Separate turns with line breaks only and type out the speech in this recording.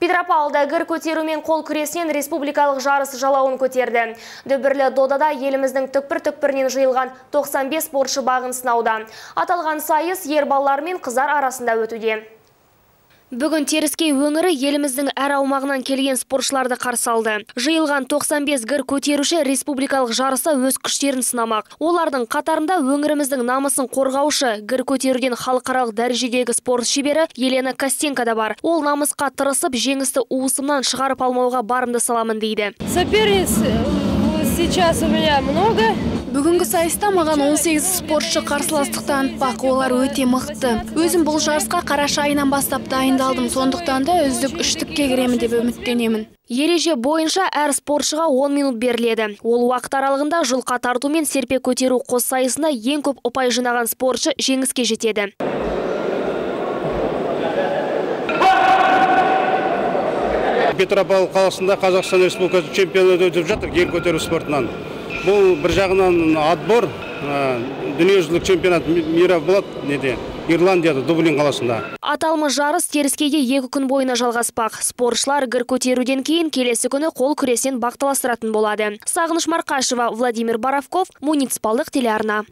Петропавлда гір көтеру мен қол күресінен республикалық жарыс жалауын көтерді. Дүбірлі додада еліміздің түкпір-түкпірінен жиылған 95 спортшы бағын сынауда. Аталған сайыс ер балалар мен қызар арасында өтуде. Бүгін Теріскей өңірі еліміздің әр аумағынан келген спортшыларды қарсы алды. Жиылған 95 гір көтеруші республикалық жарыса өз күштерін сынамақ. Олардың қатарында өңіріміздің намысын қорғаушы гір көтеруден халықаралық дәрежедегі спорт шебері Елена Костенко да бар. Ол намысқа тырысып, жеңісті уысымнан шығарып алмауға барымды саламын дейді.
Соперниц э, сейчас у меня много.
Сайыста маған 18 спортшы қарсыластық танытпақ, олар өте мықты. Өзім бұл жарысқа қараша айынан бастап дайындалдым, сондықтан да үздік үштікке кіремін деп үміттенемін.
Ереже бойынша әр спортшыға 10 минут беріледі. Ол уақыт аралығында жұлқа тарту мен серпе көтеру қос сайысында ең көп ұпай жинаған спортшы жеңіске жетеді.
петропавл қаласында қазақстан республикасы чемпионаты өтіп жатыр гер көтеру спортынан бұл бір жағынан отбор дүниежүзілік чемпионат мира болады неде ирландияда дублин қаласында.
Аталмыш жарыс теріскейде екі күн бойына жалғаспақ. Спортшылар гір көтеруден кейін келесі күні қол күресінен бақ болады. Сағыныш марқашева владимир боровков муниципалдық телеарна.